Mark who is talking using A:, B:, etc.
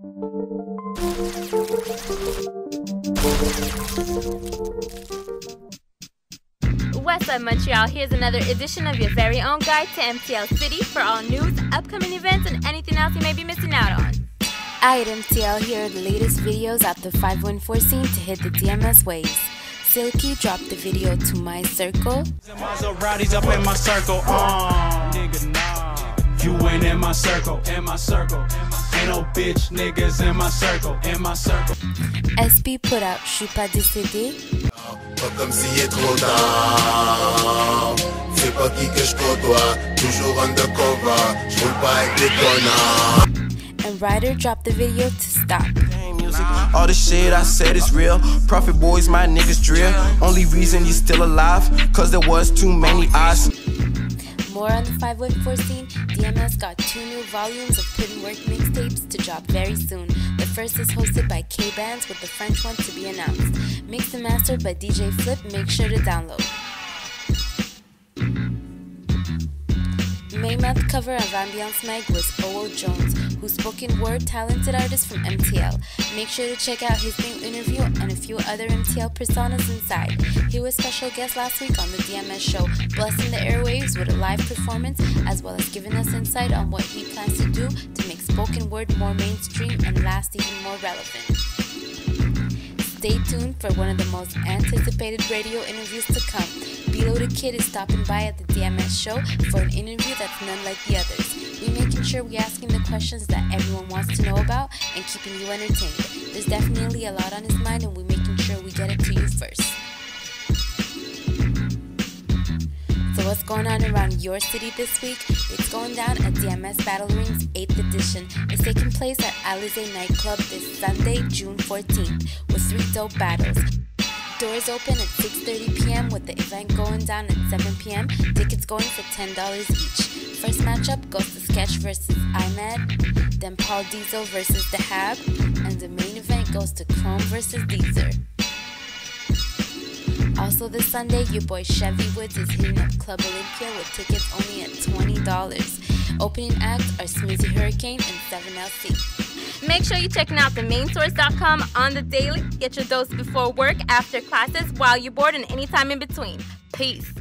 A: What's up, Montreal? Here's another edition of your very own guide to MTL City for all news, upcoming events, and anything else you may be missing out on.
B: I at MTL here are the latest videos out the 514 scene to hit the DMS waves. Silky dropped the video to My Circle.
C: Rowdies up in my circle. Uh, nigga, nah. You ain't in my circle, in my circle. Ain't no bitch niggas in my circle, in my circle.
B: SP put out Je suis pas décédé.
D: Pas comme s'il est trop tard. C'est pas qui que je côtoie. Toujours undercover. Je roule pas avec des connards.
B: And Ryder dropped the video to Stop.
E: All the shit I said is real. Prophet boys, my niggas drill. Only reason you still alive, cause there was too many eyes.
B: More on the 514 scene, DMS got two new volumes of Put Work mixtapes to drop very soon. The first is hosted by K Bands with the French one to be announced. Mixed and mastered by DJ Flip, make sure to download. May month cover of Ambiance Mag was O.O. Jones, who's spoken word talented artist from MTL. Make sure to check out his new interview and a few other MTL personas inside. He was special guest last week on the DMS show, blessing the airwaves with a live performance as well as giving us insight on what he plans to do to make spoken word more mainstream and last even more relevant. Stay tuned for one of the most anticipated radio interviews to come. Bilo Da Kid is stopping by at the DMS show for an interview that's none like the others. We're making sure we're asking the questions that everyone wants to know about and keeping you entertained. There's definitely a lot on his mind, and we're making sure we get it to you first. So, what's going on around your city this week? It's going down at DMS Battle Rings 8th edition. It's taking place at Alizé Nightclub this Sunday, June 14th, with three dope battles. Doors open at 6:30 p.m. with the event going down at 7 p.m. Tickets going for $10 each. First matchup goes to Sketch versus IMAD, then Paul Diesel versus The Hab, and the main event goes to Chrome versus Deezer. Also this Sunday, your boy Chevy Woods is hitting up Club Olympia with tickets only at $20. Opening acts are Smizzy Hurricane and 7LC.
A: Make sure you're checking out damainsource.com on the daily. Get your dose before work, after classes, while you're bored, and anytime in between. Peace.